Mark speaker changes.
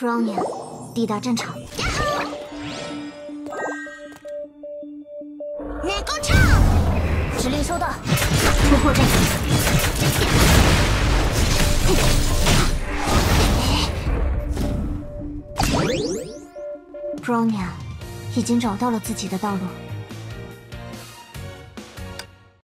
Speaker 1: Pronia，抵达战场。
Speaker 2: 你攻唱，
Speaker 1: 指令收到。不获战。Pronia 已经找到了自己的道路。